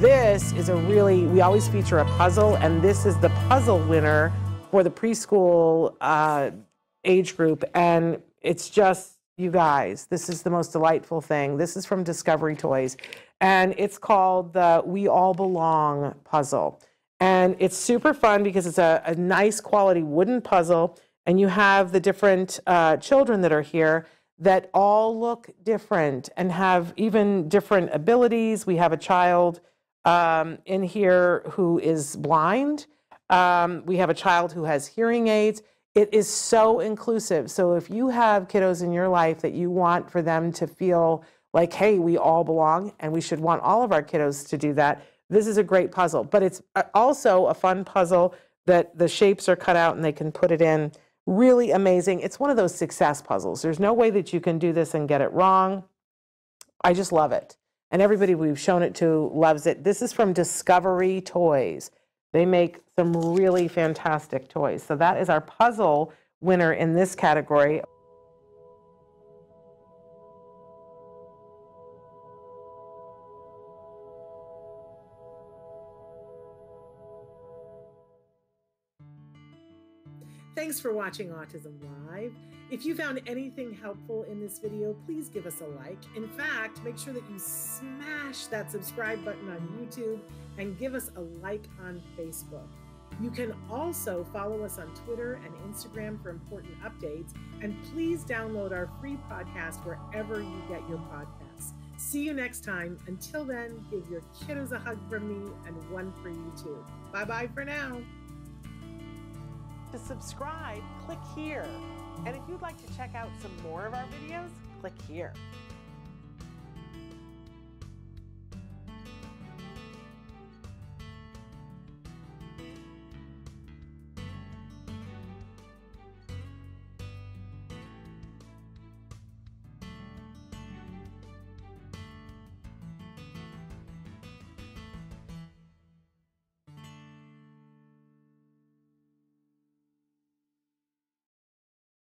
This is a really, we always feature a puzzle, and this is the puzzle winner for the preschool uh, age group. And it's just, you guys, this is the most delightful thing. This is from Discovery Toys, and it's called the We All Belong puzzle. And it's super fun because it's a, a nice quality wooden puzzle, and you have the different uh, children that are here that all look different and have even different abilities. We have a child um, in here who is blind. Um, we have a child who has hearing aids. It is so inclusive. So if you have kiddos in your life that you want for them to feel like, hey, we all belong, and we should want all of our kiddos to do that, this is a great puzzle. But it's uh, also a fun puzzle that the shapes are cut out and they can put it in. Really amazing. It's one of those success puzzles. There's no way that you can do this and get it wrong. I just love it. And everybody we've shown it to loves it. This is from Discovery Toys. They make some really fantastic toys. So that is our puzzle winner in this category. Thanks for watching Autism Live. If you found anything helpful in this video, please give us a like. In fact, make sure that you smash that subscribe button on YouTube and give us a like on Facebook. You can also follow us on Twitter and Instagram for important updates. And please download our free podcast wherever you get your podcasts. See you next time. Until then, give your kiddos a hug from me and one for you too. Bye bye for now. To subscribe, click here. And if you'd like to check out some more of our videos, click here.